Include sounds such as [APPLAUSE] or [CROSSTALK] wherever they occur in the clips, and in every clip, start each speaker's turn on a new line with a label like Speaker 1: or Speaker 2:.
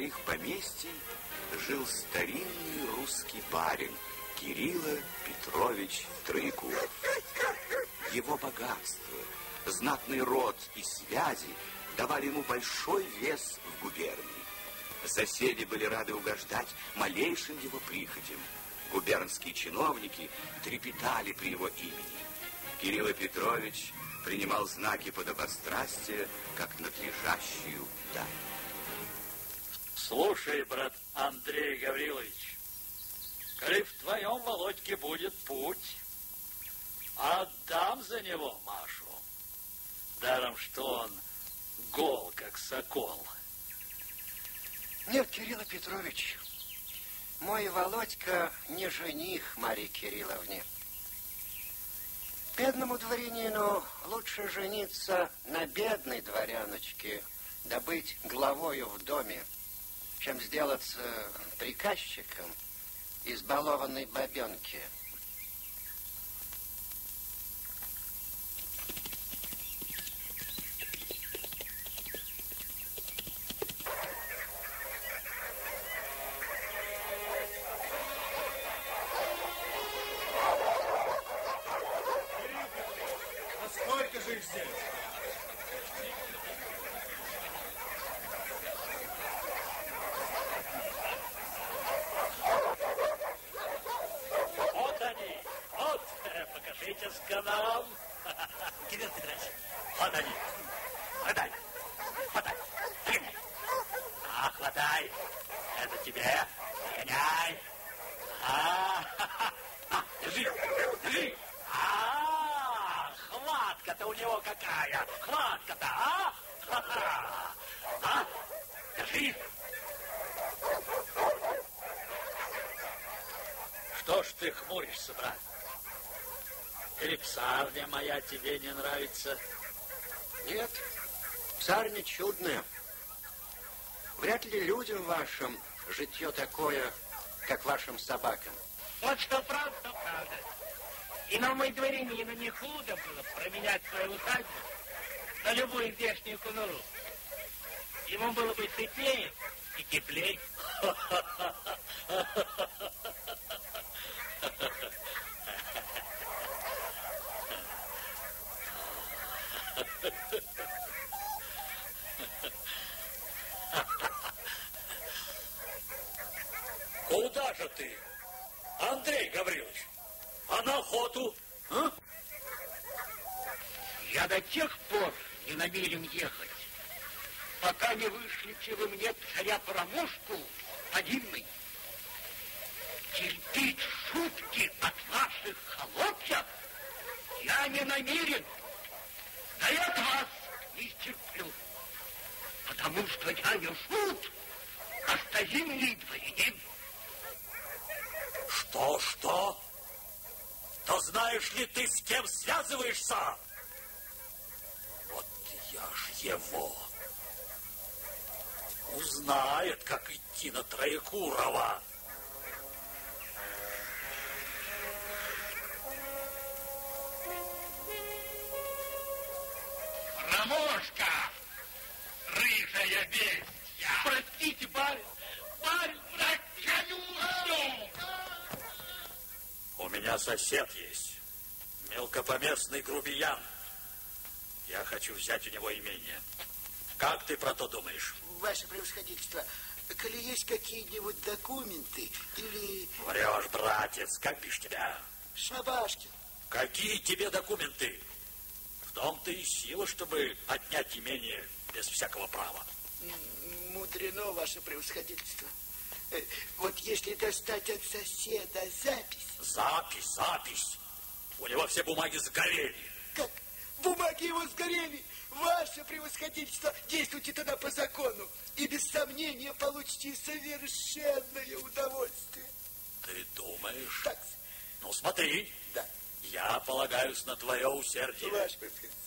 Speaker 1: своих поместий жил старинный русский парень Кирилла Петрович Троекуров. Его богатство, знатный род и связи давали ему большой вес в губернии. Соседи были рады угождать малейшим его прихотям. Губернские чиновники трепетали при его имени. Кирилл Петрович принимал знаки подобострастия, как надлежащую дань.
Speaker 2: Слушай, брат Андрей Гаврилович, коли в твоем Володьке будет путь, отдам за него Машу. Даром, что он гол, как сокол.
Speaker 3: Нет, Кирилл Петрович, мой Володька не жених Марии Кирилловне. Бедному дворянину лучше жениться на бедной дворяночке, да быть главою в доме, чем сделаться приказчиком избалованной бабенки.
Speaker 2: Тебе не нравится?
Speaker 3: Нет, царь чудная. Вряд ли людям вашим житье такое, как вашим собакам.
Speaker 4: Вот что правда, то правда. И на мой дворянину не худо было променять свою усадьбу на любую здешнюю конуру. Ему было бы светлее и теплее. [LAUGHS]
Speaker 2: Куда же ты, Андрей Гаврилович? А на охоту? А?
Speaker 4: Я до тех пор не намерен ехать, пока не вышлите вы мне царя-промушку повинный. Терпеть шутки от ваших холопцев я не намерен. Да я от вас не стерплю, потому что я не шут, а старинный дворянин.
Speaker 2: Что, что? То знаешь ли ты, с кем связываешься? Вот я ж его. Узнает, как идти на Троекурова.
Speaker 4: Рамошка! Рыжая бестия! Простите! Барин,
Speaker 2: меня сосед есть. Мелкопоместный грубиян. Я хочу взять у него имение. Как ты про то думаешь?
Speaker 5: Ваше превосходительство, коли есть какие-нибудь документы или...
Speaker 2: Врешь, братец, как бишь тебя?
Speaker 5: Шабашкин.
Speaker 2: Какие тебе документы? В том-то и сила, чтобы отнять имение без всякого права.
Speaker 5: Мудрено, ваше превосходительство. Вот если достать от соседа запись...
Speaker 2: Запись, запись. У него все бумаги сгорели.
Speaker 5: Как? Бумаги его сгорели. Ваше превосходительство, действуйте тогда по закону. И без сомнения получите совершенное удовольствие.
Speaker 2: Ты думаешь?
Speaker 5: Так,
Speaker 2: Ну, смотри.
Speaker 5: да.
Speaker 2: Я полагаюсь на твое усердие.
Speaker 5: Ваше превосходительство.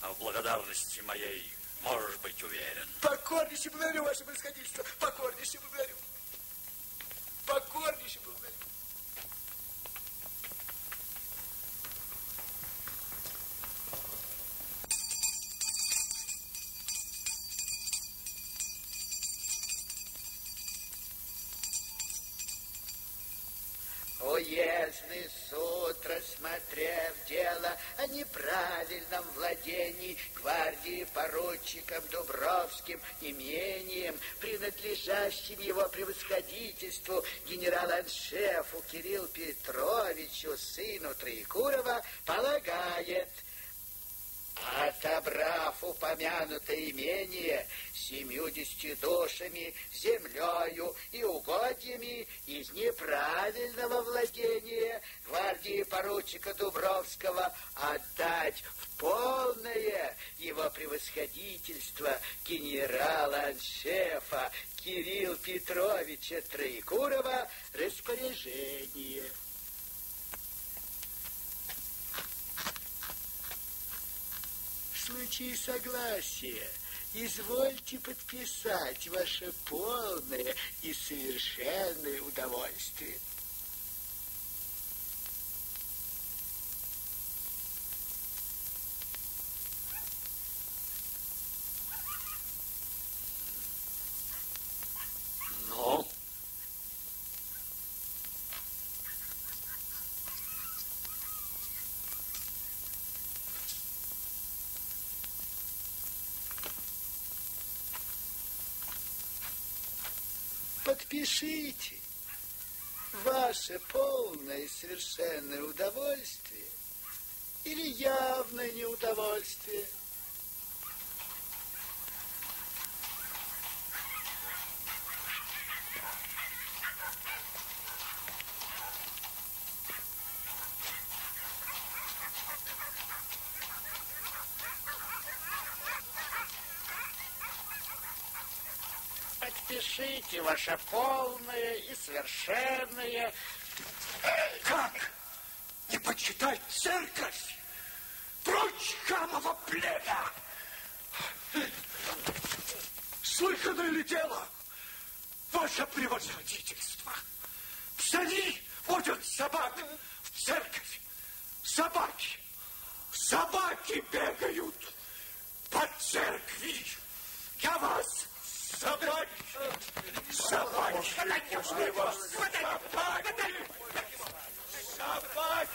Speaker 2: А в благодарности моей можешь быть уверен.
Speaker 5: Покорнейше благодарю, ваше превосходительство. Покорнейше благодарю. Покорнейше благодарю. Верховный суд, рассмотрев дело о неправильном владении гвардии поручиком Дубровским имением, принадлежащим его превосходительству генерал-аншефу Кирилл Петровичу, сыну Троекурова, полагает – Отобрав упомянутое имение семьюдесяти душами, землею и угодьями из неправильного владения гвардии поручика Дубровского отдать в полное его превосходительство генерала-аншефа Кирилл Петровича Троекурова распоряжение. Случае согласия извольте подписать ваше полное и совершенное удовольствие. Ваше полное и совершенное удовольствие или явное неудовольствие –
Speaker 3: Пишите ваше полное и совершенное...
Speaker 2: Как? Не почитать церковь? Прочь хамово племя! Слыхано ли дело? Ваше превосходительство! Псари водят собак в церковь. Собаки, собаки бегают по церкви. Я вас Собаки! Собаки! Собаки! Собаки!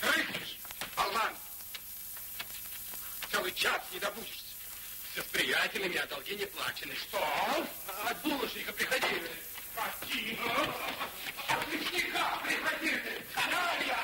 Speaker 6: Слышишь, болван? Целый час не добудешься. Приятелями, а долги не плачены. Что? От булочника приходили. Какие? От лесника приходили. Дарья!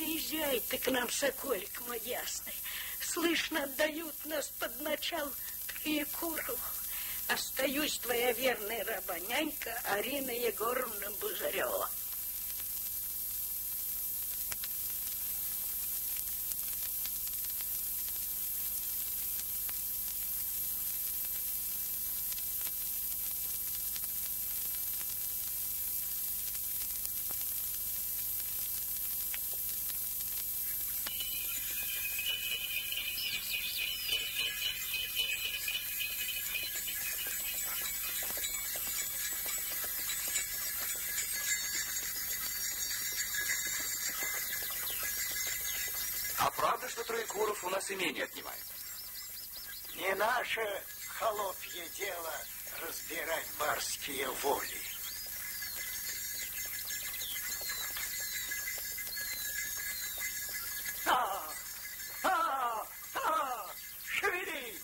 Speaker 7: Приезжай ты к нам, соколик ясный. Слышно, отдают нас под начал Троекурову. Остаюсь твоя верная раба нянька Арина Егоровна Бузарева.
Speaker 1: Нас имение отнимает.
Speaker 5: Не наше холопье дело разбирать барские воли. А, а, а, шевели!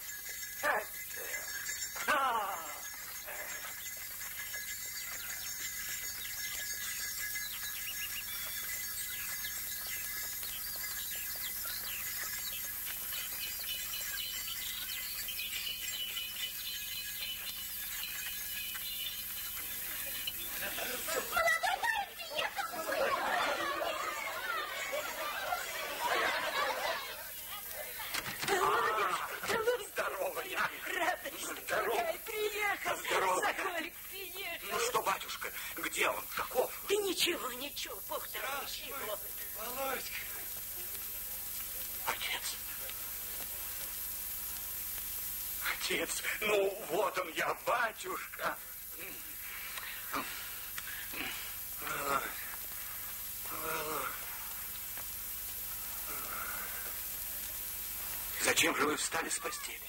Speaker 5: Э, а.
Speaker 1: Здорово, я.
Speaker 7: Радость
Speaker 1: Здорово.
Speaker 7: какая, приехал.
Speaker 1: Здорово.
Speaker 7: Соколик приехал.
Speaker 1: Ну что, батюшка, где он? Каков?
Speaker 7: Да ничего, ничего, Бог дорогой, его.
Speaker 5: Володька,
Speaker 1: Отец. Отец, ну вот он я, батюшка. Зачем же вы встали с постели?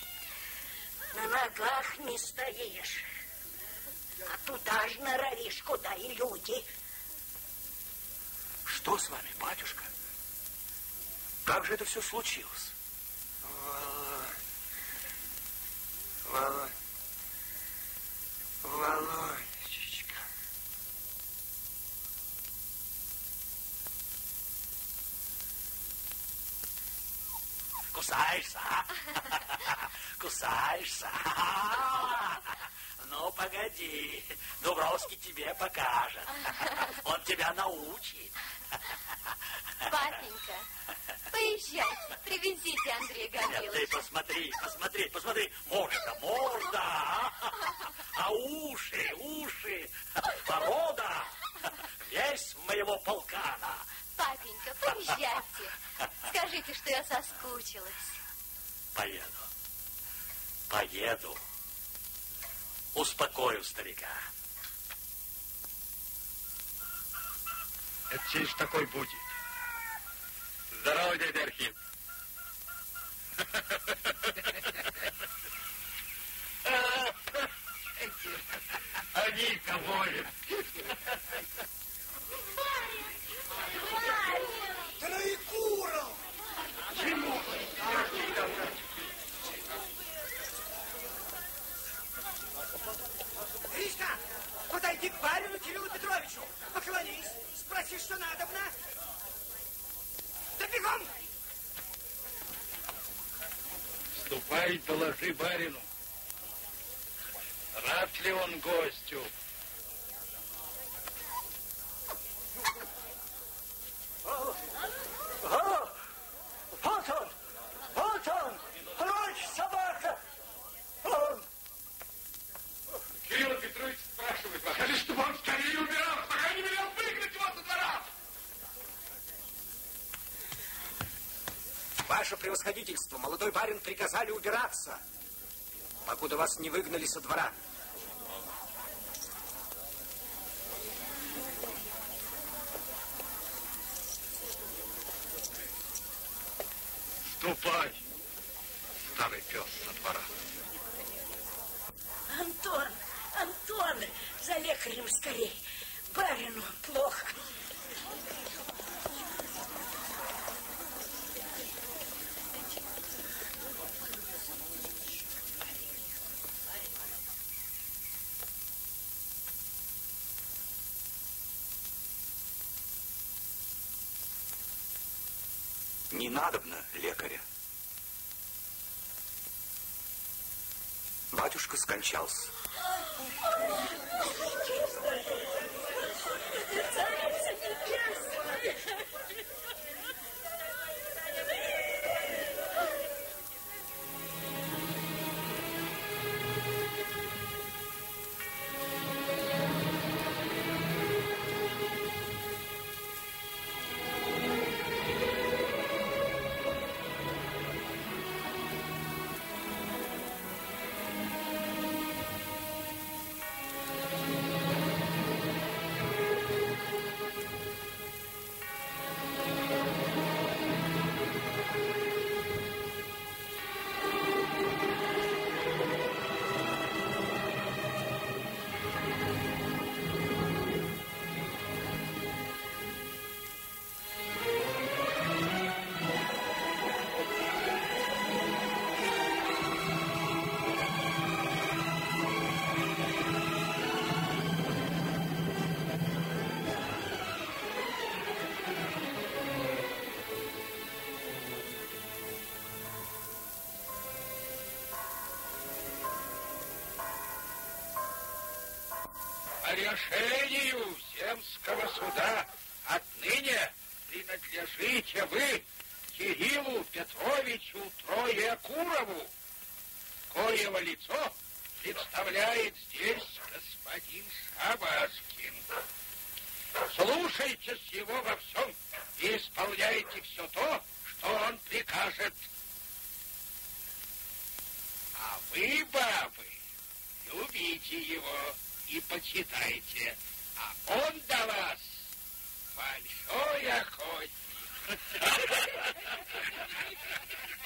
Speaker 7: На ногах не стоишь. А туда ж норовишь, куда и люди.
Speaker 1: Что с вами, батюшка? Как же это все случилось?
Speaker 5: Володь, Володечка.
Speaker 2: Кусаешься, а? [LAUGHS] Кусаешься. Ну, погоди. Дубровский тебе покажет. [LAUGHS] Он тебя научит.
Speaker 8: Папенька, поезжайте, привезите Андрея
Speaker 2: Нет, ты
Speaker 8: Гавриловича.
Speaker 2: посмотри, посмотри, посмотри. Морда, морда. а? А уши, уши. Порода. Весь моего полкана.
Speaker 8: Папенька, поезжайте. Скажите, что я соскучилась.
Speaker 2: Поеду. Поеду. Успокою старика.
Speaker 6: Это через такой будет. Здорово, дядя Архип. Они кого-то.
Speaker 5: Троекуров! Гришка, подойди к барину Кириллу Петровичу. Поклонись, спроси, что надобно. Да бегом!
Speaker 6: Ступай, доложи барину. Рад ли он гостю?
Speaker 5: Вот он! Вот он! Прочь, собака! Он!
Speaker 6: Кирилл Петрович спрашивает вас. Скажи, чтобы он скорее убирал, пока не велел выгнать его со двора.
Speaker 5: Ваше превосходительство, молодой барин приказали убираться, покуда вас не выгнали со двора.
Speaker 6: Ступай, старый пес со двора.
Speaker 7: Антон, Антон, за лекарем скорей. Барину плохо.
Speaker 1: Не надобно лекаря. Батюшка
Speaker 9: Троекурову, коего лицо представляет здесь господин Шабашкин. Слушайтесь его во всем и исполняйте все то, что он прикажет. А вы, бабы, любите его и почитайте, а он до вас большой охотник. [LAUGHS]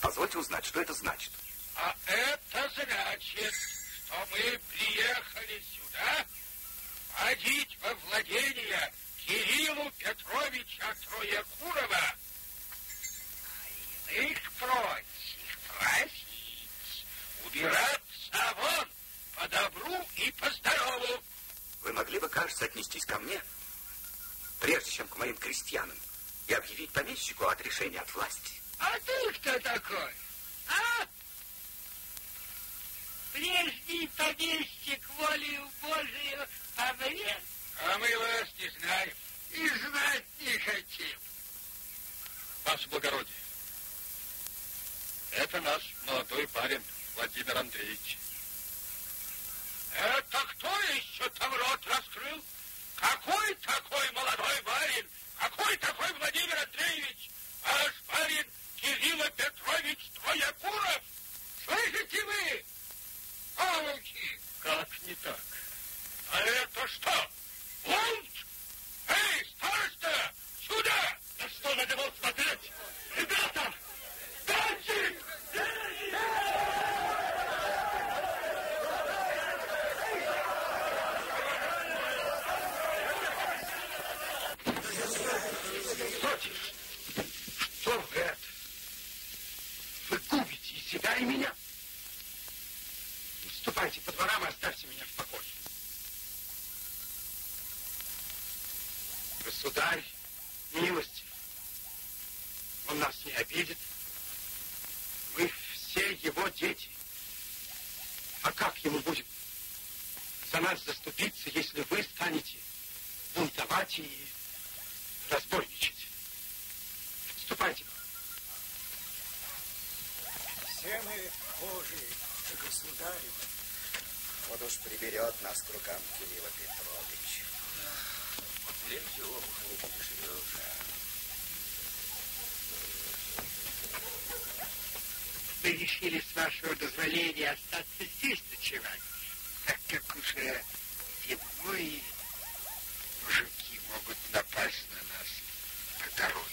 Speaker 10: Позвольте узнать, что это значит.
Speaker 9: А это значит, что мы приехали сюда водить во владение Кириллу Петровича Троекурова, а иных прочих просить, убираться вон по добру и по здорову.
Speaker 10: Вы могли бы, кажется, отнестись ко мне, прежде чем к моим крестьянам, и объявить помещику от решения от власти.
Speaker 9: А ты кто такой? А? Прежний помещик волею Божию помрет? А мы вас не знаем и знать не хотим.
Speaker 6: Ваше благородие, это наш молодой парень Владимир Андреевич.
Speaker 9: Это кто еще там рот раскрыл? Какой такой молодой барин? Какой такой Владимир Андреевич? Ваш барин Кирилл Петрович Троекуров? Слышите вы? Павловки!
Speaker 6: Как не так?
Speaker 9: А это что? Бунт? Эй, староста, сюда!
Speaker 6: На что надевал смотреть? Ребята! Дайте!
Speaker 9: Стойте! Что вы это? Вы губите и себя, и меня. Ступайте по дворам и оставьте меня в покое. Государь, милости, он нас не обидит. Мы все его дети. А как ему будет за нас заступиться, если вы станете бунтовать и разбойничать? Ступайте.
Speaker 11: Все мы Божии, государь.
Speaker 10: Вот уж приберет нас к рукам Кирилла Петрович. Лежу, лежу.
Speaker 9: Мы решили с вашего дозволения остаться здесь ночевать, так как уже зимой мужики могут напасть на нас по дороге.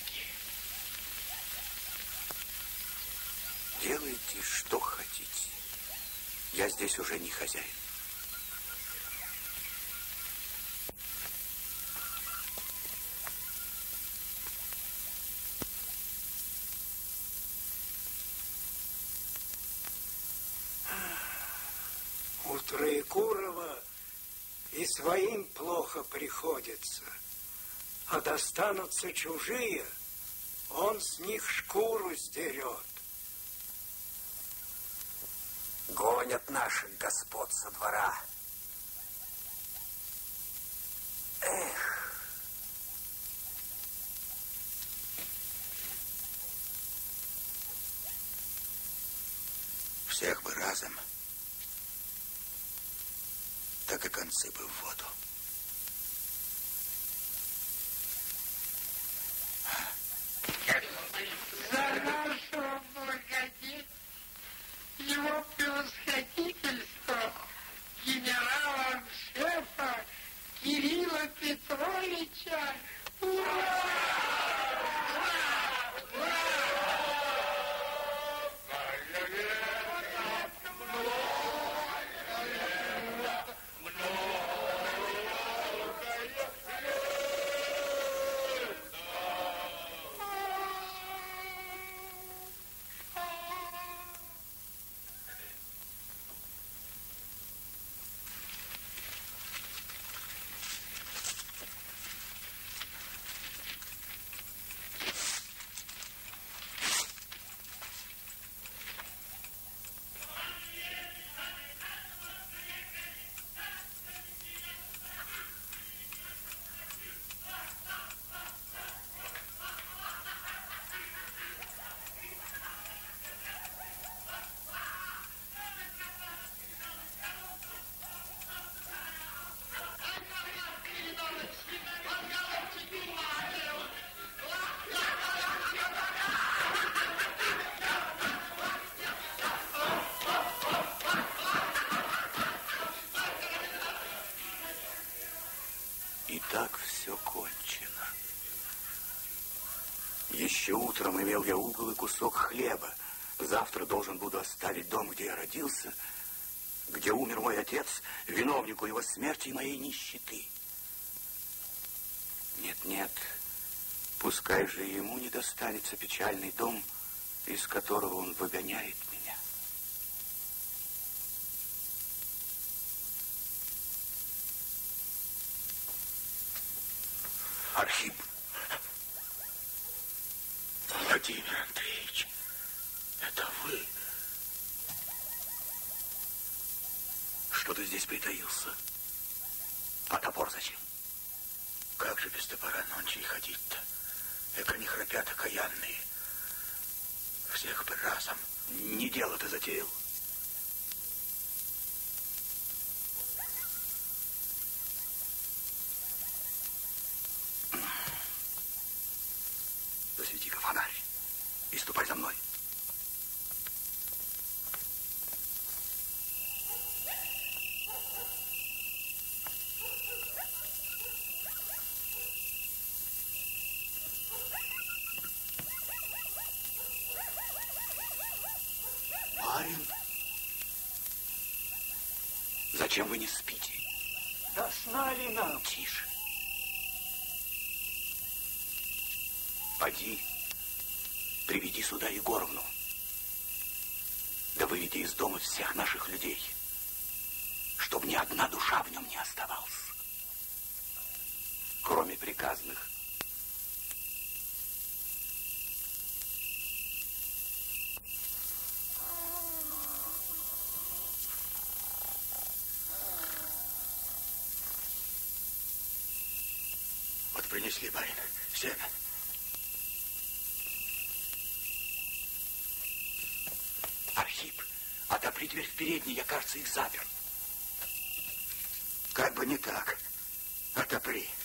Speaker 10: Делайте, что хотите. Я здесь уже не хозяин.
Speaker 11: У Троекурова и своим плохо приходится, а достанутся чужие, он с них шкуру сдерет.
Speaker 10: Гонят наших господ со двора. Эх. Всех бы разом. Так и
Speaker 1: утром имел я угол и кусок хлеба. Завтра должен буду оставить дом, где я родился, где умер мой отец, виновнику его смерти и моей нищеты. Нет, нет, пускай же ему не достанется печальный дом, из которого он выгоняет меня. Архип.
Speaker 12: Владимир Андреевич, это вы?
Speaker 1: Что ты здесь притаился? А топор зачем?
Speaker 12: Как же без топора ночи ходить-то? Эко не храпят окаянные. Всех бы разом.
Speaker 1: Не дело ты затеял. Засвети-ка фонарь и ступай за мной. Барин, зачем вы не спите?
Speaker 11: Да сна ли нам?
Speaker 1: Поди, приведи сюда Егоровну. Да выведи из дома всех наших людей, чтобы ни одна душа в нем не оставалась. Кроме приказных.
Speaker 12: Вот принесли, барин, сено.
Speaker 1: Архип, отопри дверь в передней, я, кажется, их запер.
Speaker 12: Как бы не так. Отопри.
Speaker 1: Горит.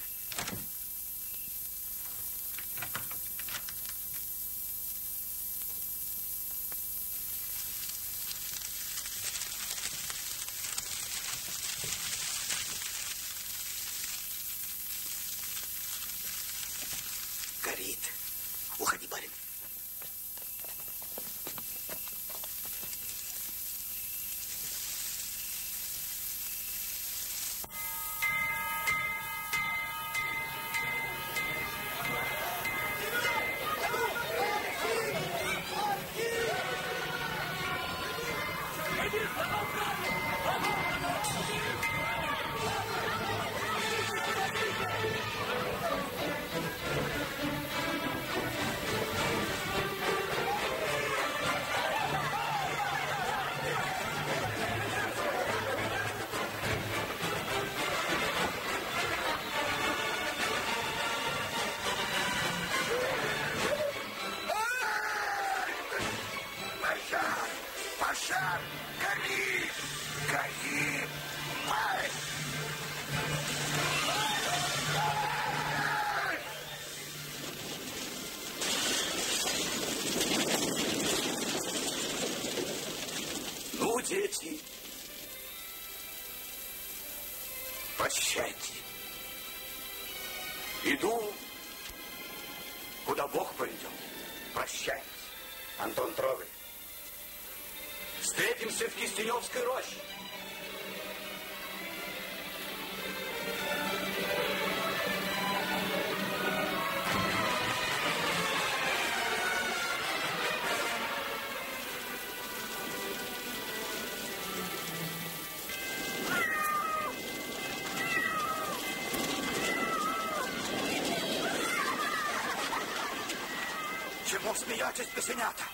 Speaker 12: Чему смеетесь, песенята?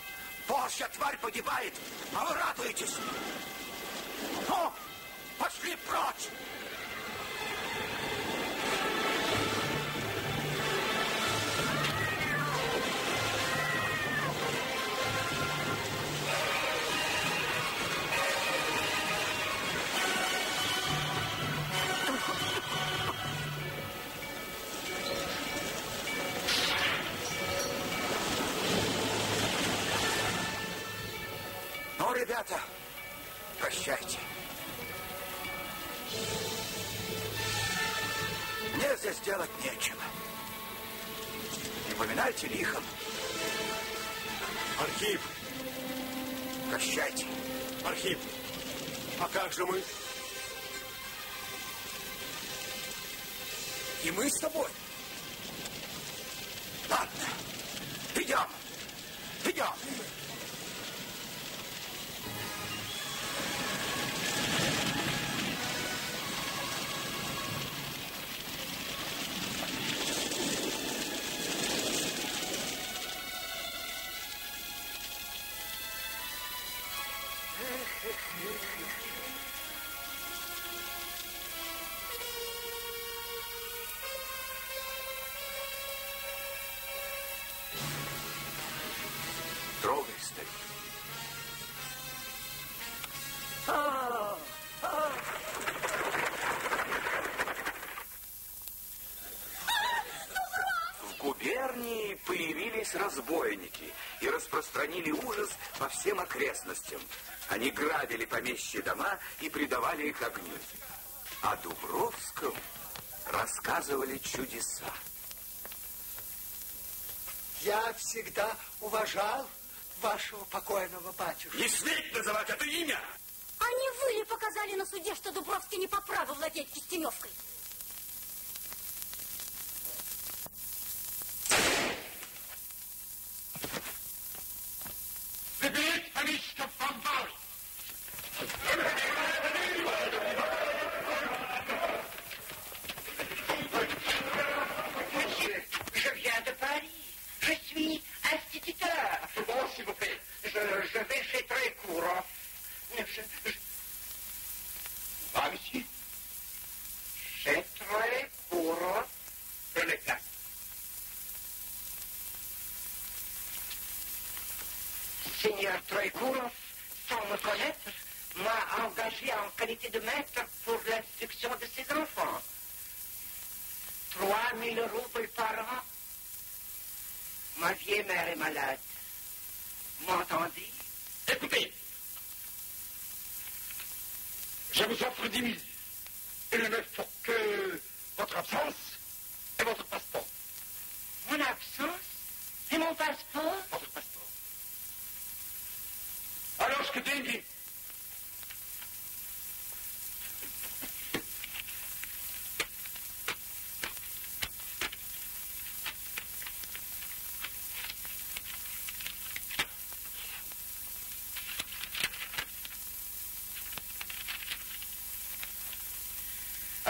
Speaker 12: Божья тварь погибает, а вы радуетесь.
Speaker 1: Разбойники и распространили ужас по всем окрестностям. Они грабили помещие дома и придавали их огню. О Дубровском рассказывали чудеса.
Speaker 3: Я всегда уважал вашего покойного батюшку.
Speaker 12: Не смей называть это имя!
Speaker 13: А не вы ли показали на суде, что Дубровский не по праву владеть кистеневкой?
Speaker 4: Qualité de maître pour l'instruction de ses enfants. 3000 roubles par an. Ma vieille mère est malade. M'entendez
Speaker 2: Écoutez. Je vous offre 10 000. Il ne me faut que votre absence et votre passeport.
Speaker 4: Mon absence? Et mon passeport?
Speaker 2: Votre passeport. Alors, ce que tu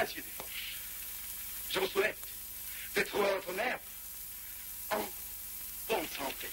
Speaker 2: Mathieu Dufort. J'en souhaite d'être votre mère en bonne santé,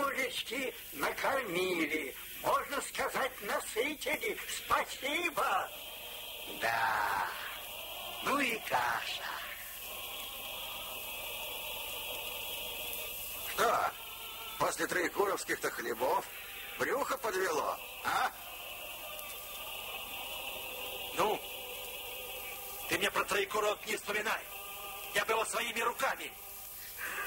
Speaker 3: мужички, накормили. Можно сказать, насытили. Спасибо. Да. Ну и каша.
Speaker 12: Что, после троекуровских-то хлебов брюхо подвело, а?
Speaker 14: Ну, ты мне про Троекуров не вспоминай. Я бы его своими руками.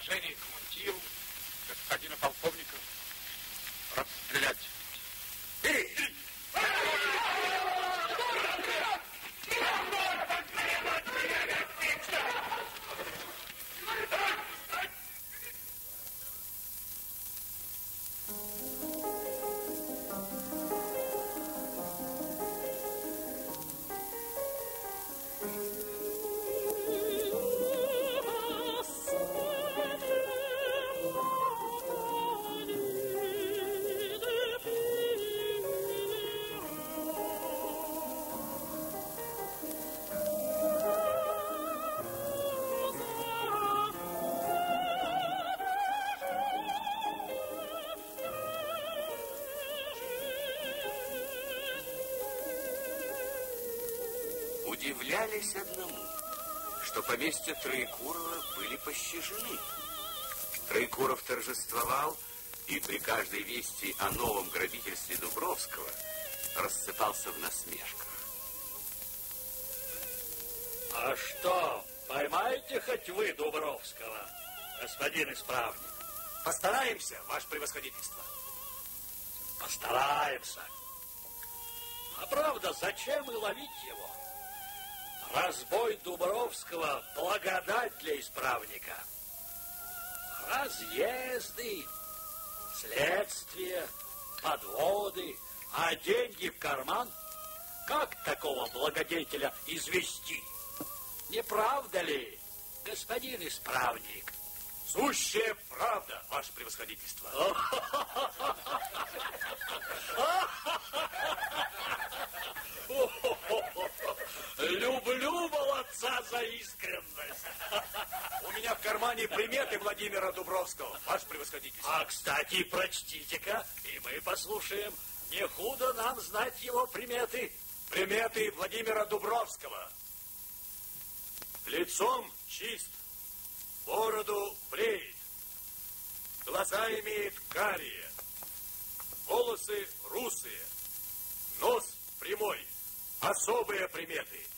Speaker 6: Из
Speaker 1: Удивлялись одному, что поместья Троекурова были пощажены. Троекуров торжествовал и при каждой вести о новом грабительстве Дубровского рассыпался в насмешках.
Speaker 2: А что, поймаете хоть вы Дубровского, господин исправник?
Speaker 14: Постараемся, ваше превосходительство.
Speaker 2: Постараемся. А правда, зачем и ловить его? Разбой Дубровского – благодать для исправника. Разъезды, следствие, подводы, а деньги в карман – как такого благодетеля извести? Не правда ли, господин исправник?
Speaker 14: Сущая правда, ваше превосходительство. [LAUGHS] [LAUGHS]
Speaker 2: Люблю молодца за искренность.
Speaker 14: У меня в кармане приметы Владимира Дубровского, ваше превосходительство.
Speaker 2: А, кстати, прочтите-ка, и мы послушаем. Не худо нам знать его приметы.
Speaker 14: Приметы Владимира Дубровского. Лицом чист, бороду бреет, глаза имеет карие, волосы русые, нос прямой, особые приметы.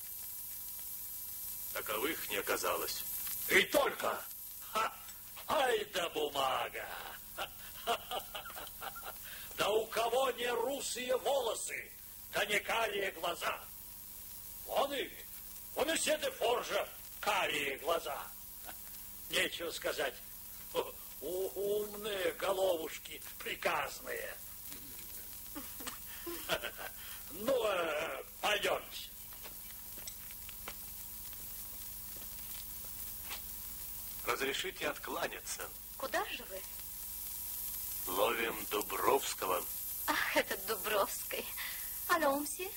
Speaker 14: Таковых не оказалось.
Speaker 2: И только. Ха! Ай да бумага. [LAUGHS] Да у кого не русые волосы, да не карие глаза. Вон и, вон и все Форжа карие глаза. [LAUGHS] Нечего сказать. [LAUGHS] У- Умные головушки приказные. Ну, э, пойдемте.
Speaker 14: Разрешите откланяться.
Speaker 8: Куда же вы?
Speaker 14: Ловим Дубровского.
Speaker 8: Ах, этот Дубровский. Алло, мсье?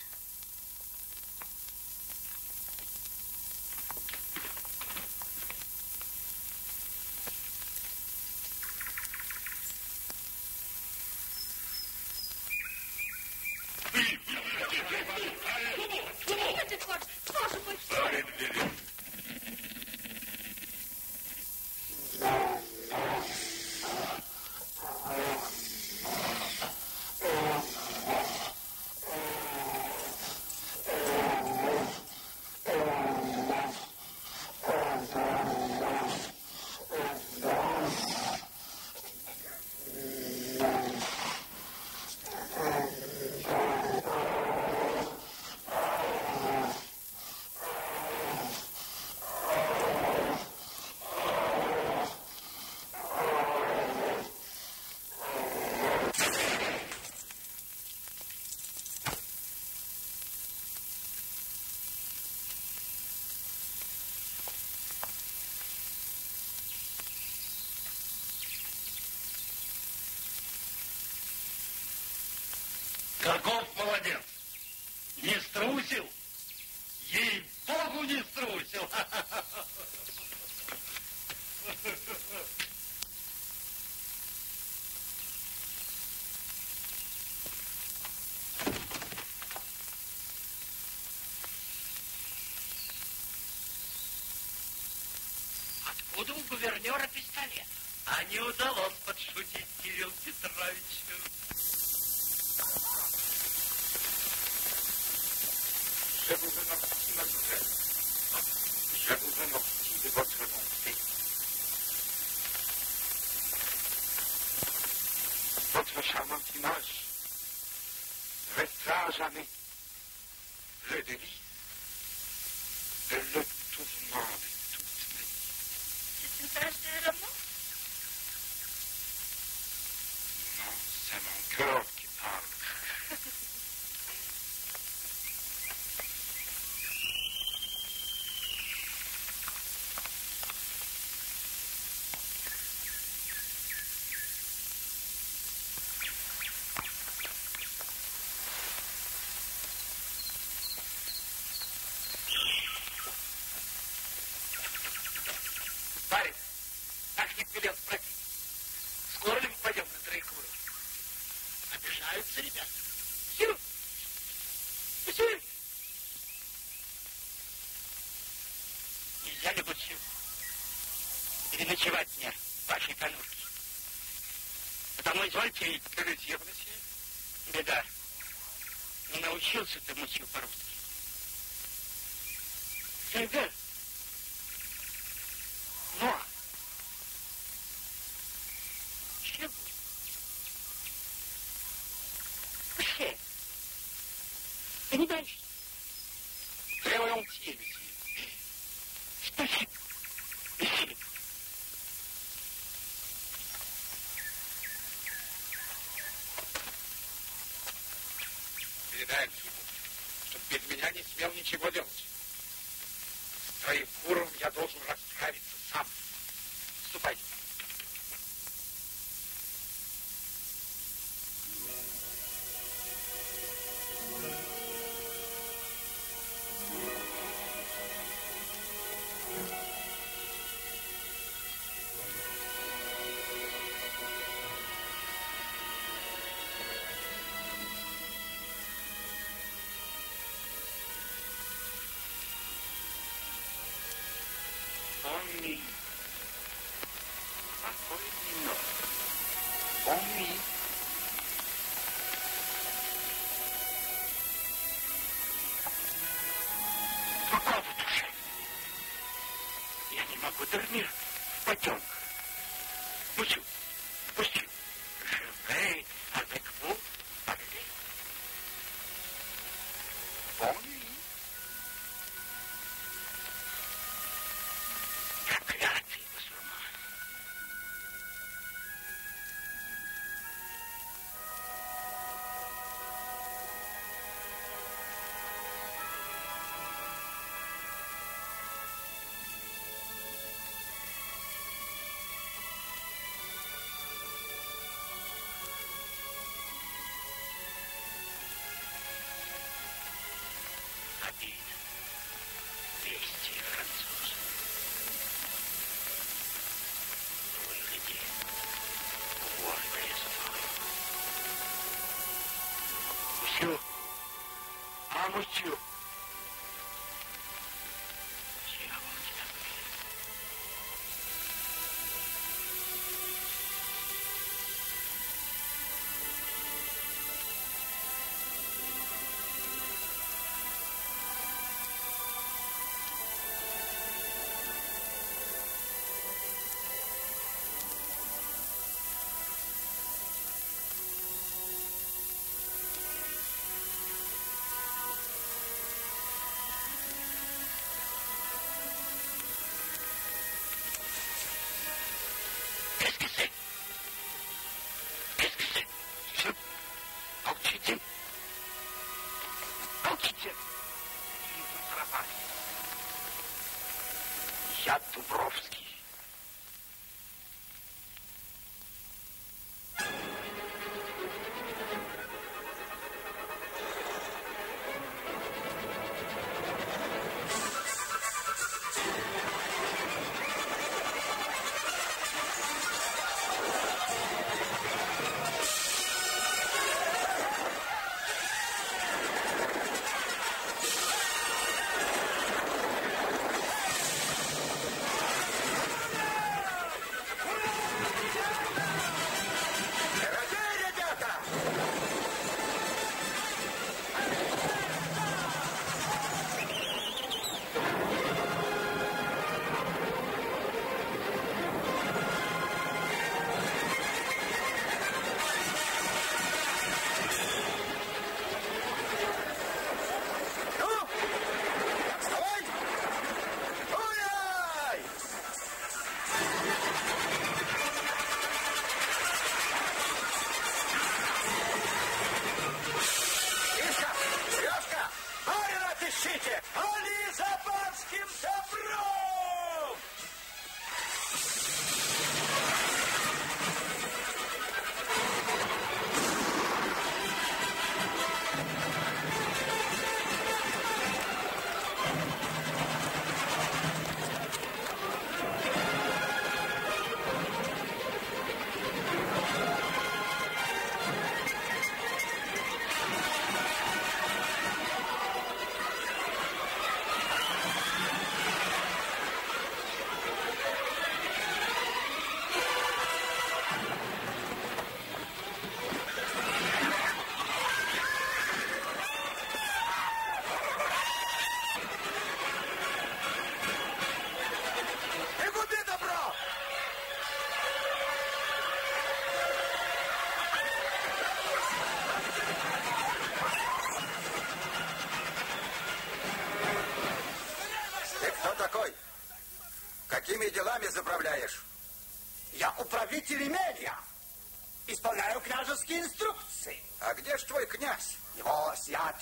Speaker 10: откуда у гувернера пистолет.
Speaker 2: А не удалось подшутить Кирилл Петровичу.
Speaker 6: Je vous en remercie, mademoiselle. Je vous en remercie de votre bonté. Votre charmante image restera à jamais le
Speaker 10: délit
Speaker 6: хотели сказать евности,
Speaker 10: беда. Не научился ты мучил по-русски. Всегда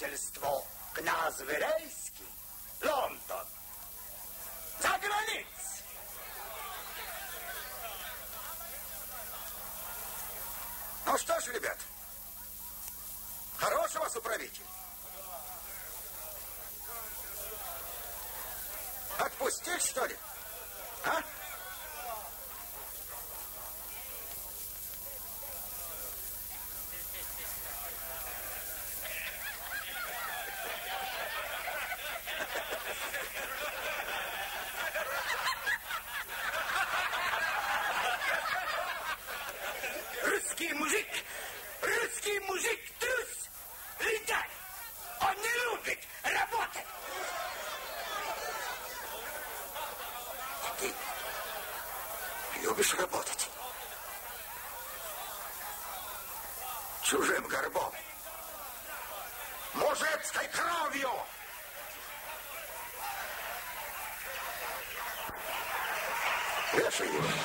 Speaker 10: предательству. К нас в
Speaker 12: рейс будешь работать.
Speaker 6: Чужим горбом. Мужицкой кровью! Вешай его.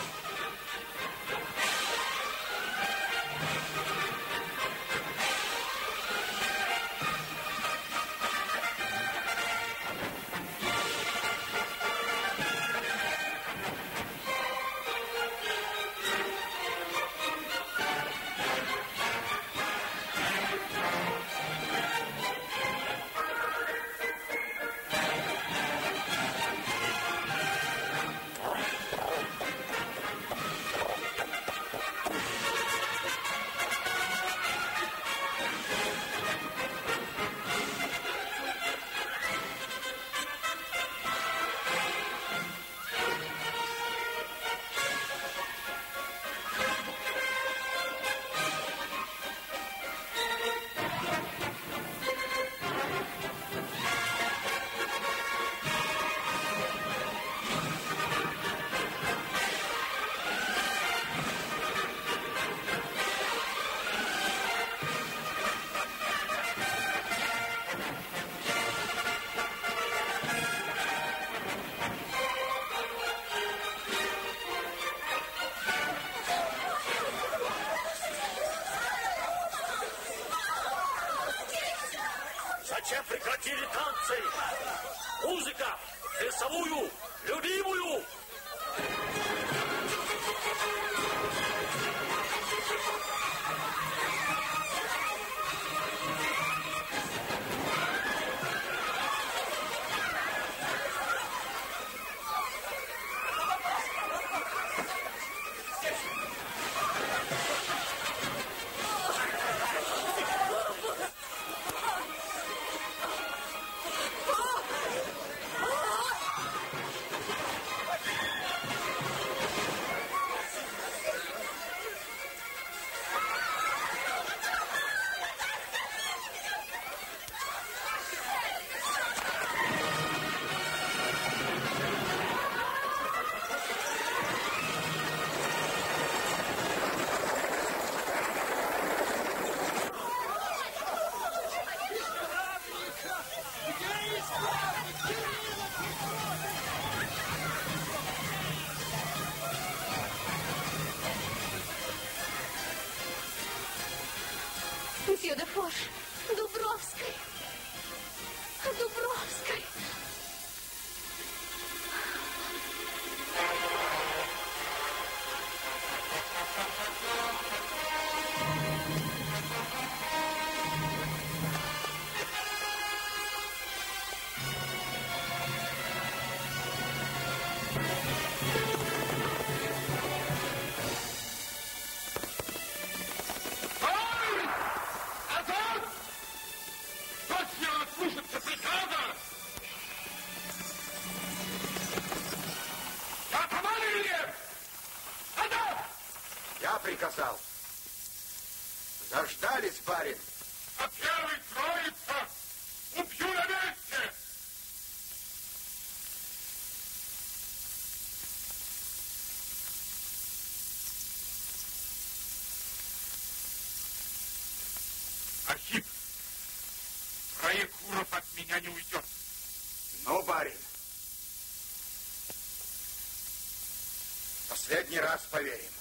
Speaker 15: Не
Speaker 6: раз поверим.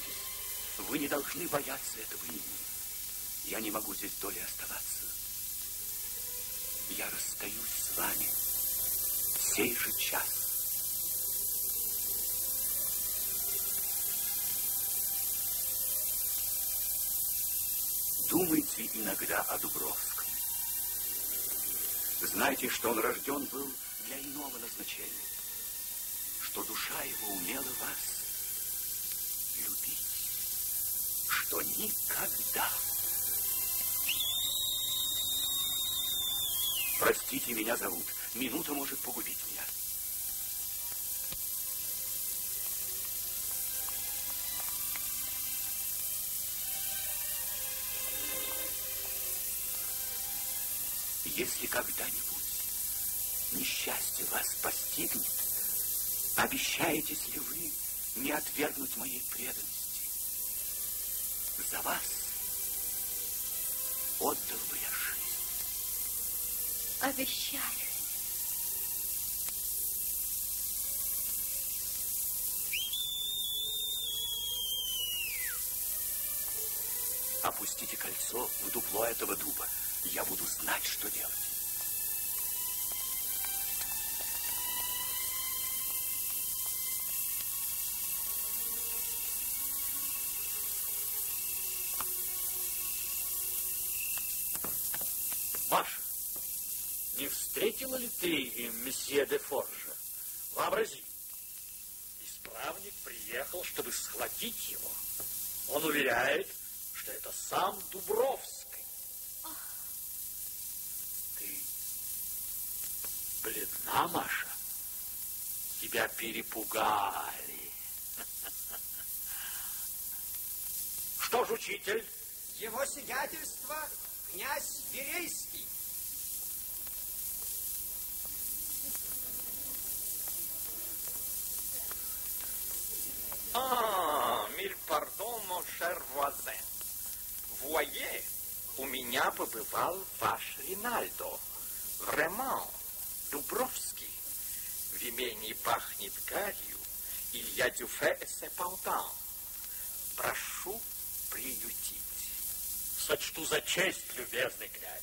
Speaker 1: Бойтесь, вы не должны бояться этого имени. Я не могу здесь доли оставаться. Я расстаюсь с вами в сей же час. Думайте иногда о Дубровском. Знайте, что он рожден был для иного назначения, что душа его умела вас что никогда. Простите, меня зовут. Минута может погубить меня. Если когда-нибудь несчастье вас постигнет, обещаетесь ли вы не отвергнуть моей преданности? За вас отдал бы я жизнь.
Speaker 8: обещаю.
Speaker 1: Опустите кольцо в дупло этого дуба. Я буду знать, что делать.
Speaker 2: Маша, не встретила ты месье де Форжа? Вообрази, исправник приехал, чтобы схватить его. Он уверяет, что это сам Дубровский. Ты бледна, Маша? Тебя перепугали. [LAUGHS] Что ж, учитель,
Speaker 16: Его сиятельство князь Верейский.
Speaker 17: А, миль пардон, cher voisin. Voyez, у меня побывал ваш Ринальдо. Vraiment, Дубровский. В имении пахнет гарью. Du fait et cependant. Прошу приютить.
Speaker 2: сочту за честь, любезный князь.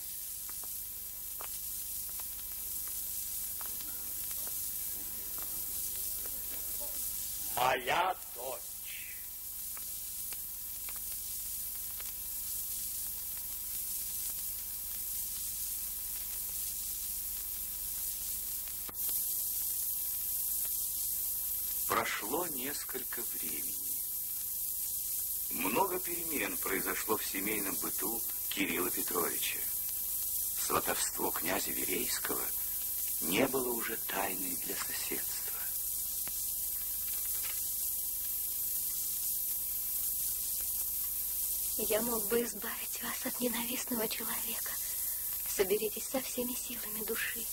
Speaker 2: Моя дочь.
Speaker 1: Прошло несколько времени. Много перемен произошло в семейном быту Кирилла Петровича. Сватовство князя Верейского не было уже тайной для соседства.
Speaker 8: Я мог бы избавить вас от ненавистного человека. Соберитесь со всеми силами души.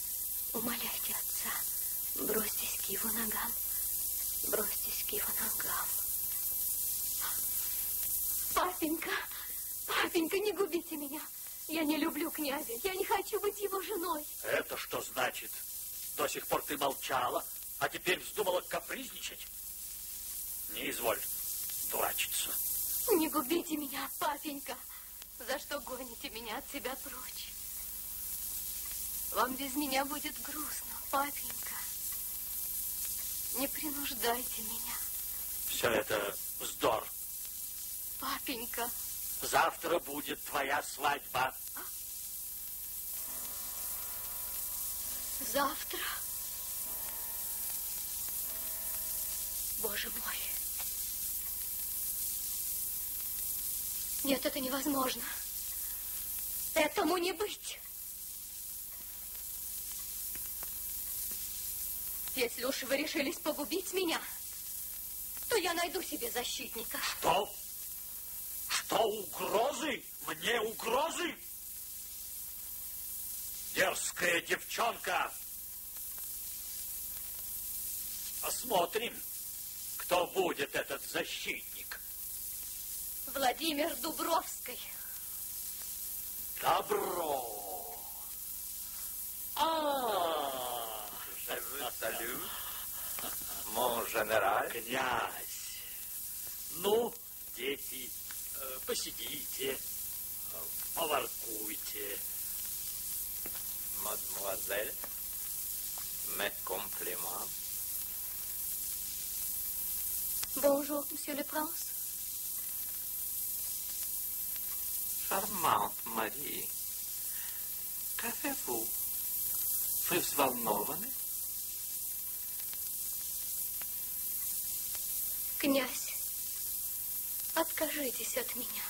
Speaker 8: Умоляйте отца. Бросьтесь к его ногам. Бросьтесь к его ногам. Папенька, папенька, не губите меня. Я не люблю князя. Я не хочу быть его женой.
Speaker 2: Это что значит? До сих пор ты молчала, а теперь вздумала капризничать? Не изволь дурачиться.
Speaker 8: губите меня, папенька. За что гоните меня от себя прочь? Вам без меня будет грустно, папенька. Не принуждайте меня.
Speaker 2: Все это вздор.
Speaker 8: Папенька.
Speaker 2: Завтра будет твоя свадьба.
Speaker 8: А? Завтра? Боже мой. Нет, это невозможно. Этому не быть. Если уж вы решились погубить меня, то я найду себе защитника.
Speaker 2: Что? Что, угрозы? Мне угрозы? Дерзкая девчонка. Посмотрим, кто будет этот защитник.
Speaker 8: Владимир Дубровский.
Speaker 2: Добро. А,
Speaker 17: Salue, mon général.
Speaker 2: Князь. Ну, дети, э, посидите, э, поворкуйте.
Speaker 17: Mademoiselle, mes compliments.
Speaker 8: Bonjour, monsieur le prince.
Speaker 17: Charmante Marie. Qu'avez-vous? Вы взволнованы?
Speaker 8: Князь, откажитесь от меня.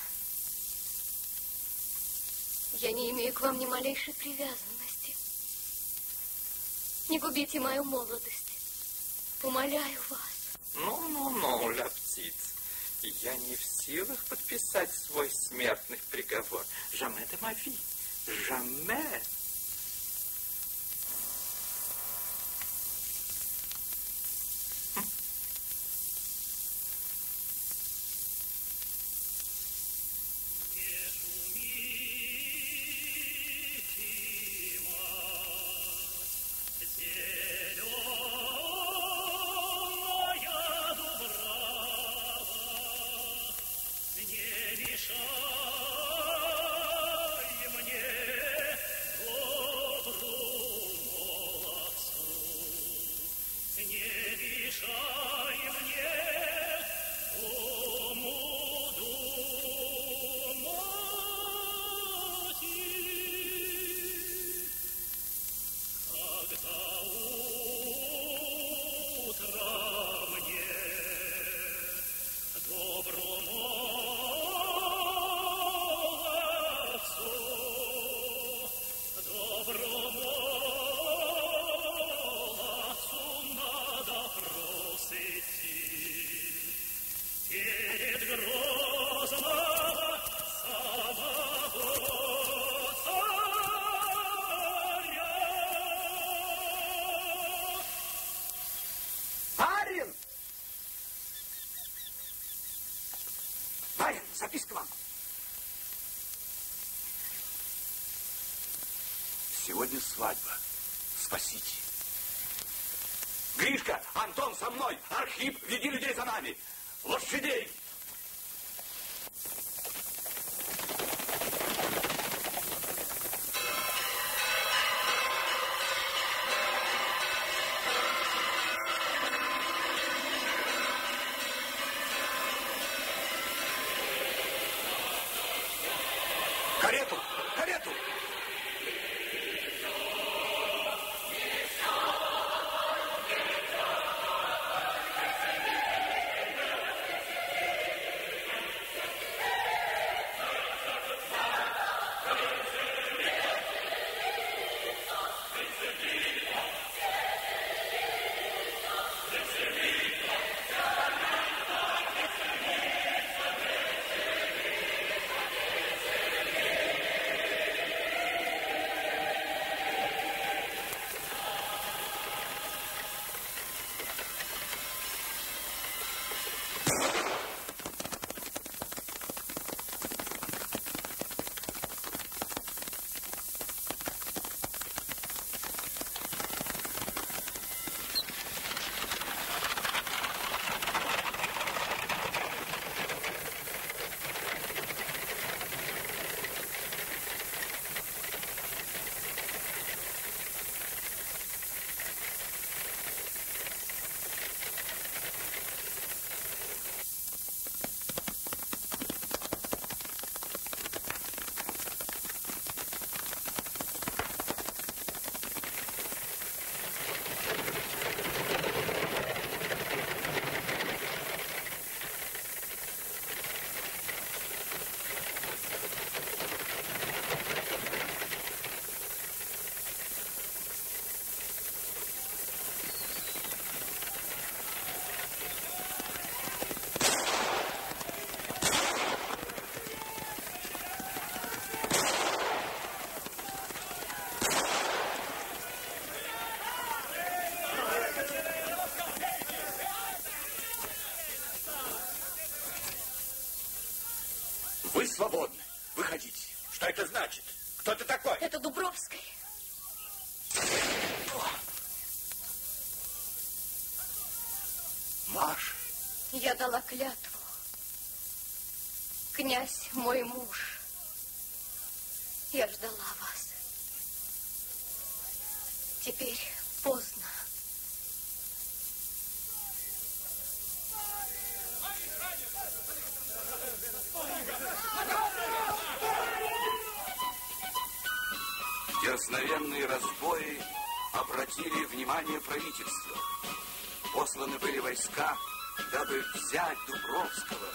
Speaker 8: Я не имею к вам ни малейшей привязанности. Не губите мою молодость. Умоляю вас.
Speaker 17: Ну-ну-ну, ля птиц. Я не в силах подписать свой смертный приговор. Jamais de ma
Speaker 1: Сегодня свадьба. Спасите. Гришка, Антон со мной. Архип, веди людей за нами. Лошадей.
Speaker 2: Свободны. Выходите. Что это значит? Кто ты такой?
Speaker 4: Это Дубровская.
Speaker 1: Маша.
Speaker 8: Я дала клятву. Князь мой муж.
Speaker 1: Правительства. Посланы были войска, дабы взять Дубровского,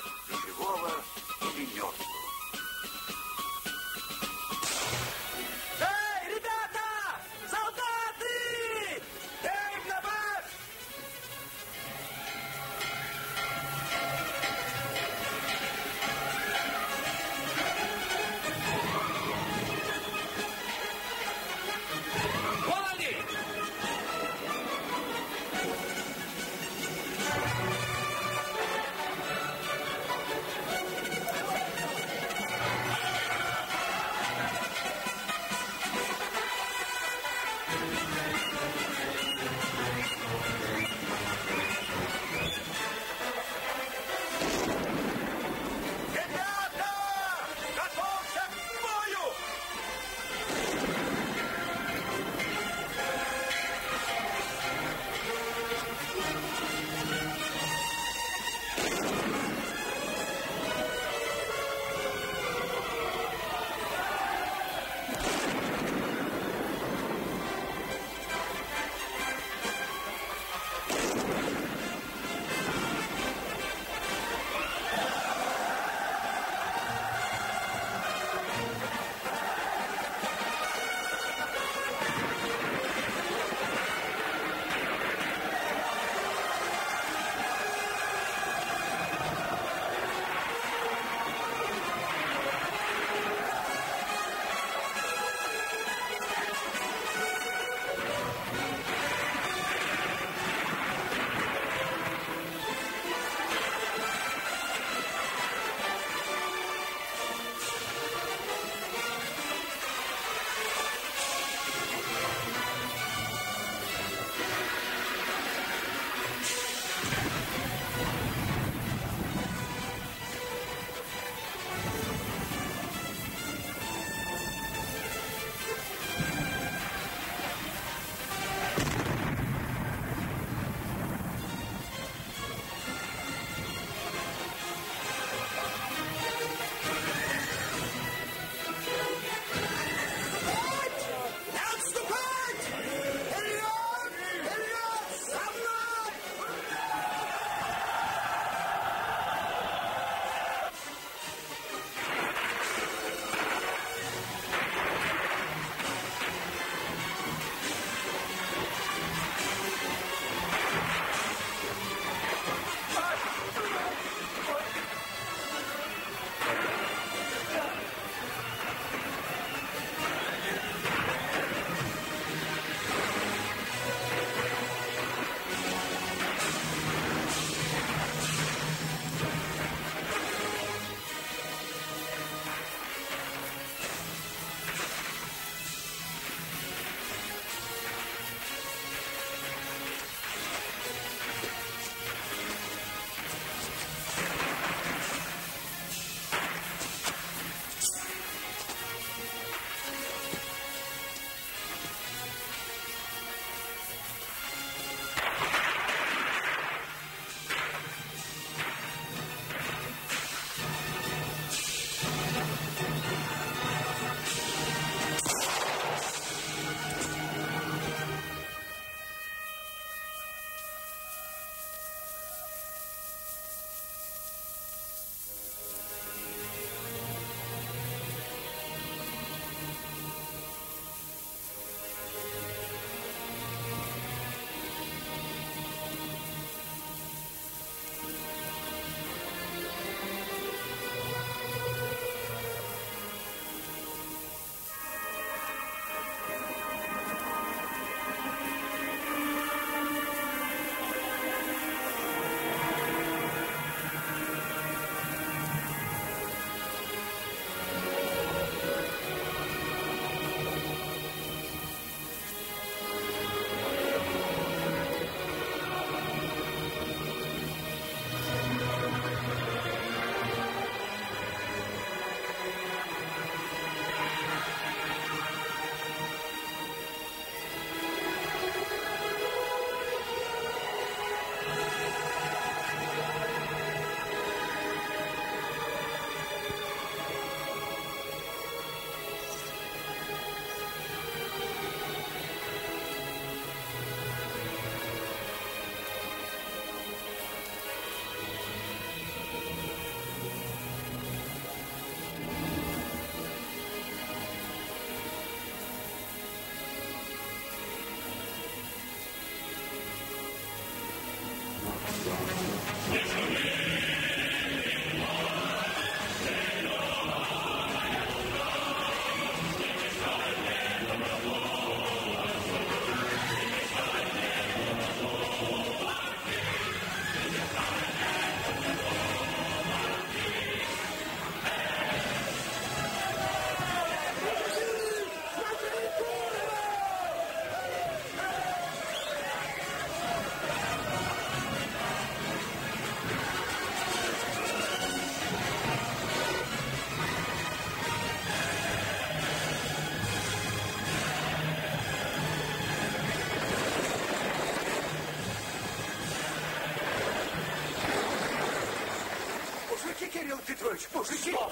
Speaker 12: Кирилл Петрович, мужики.
Speaker 2: Что?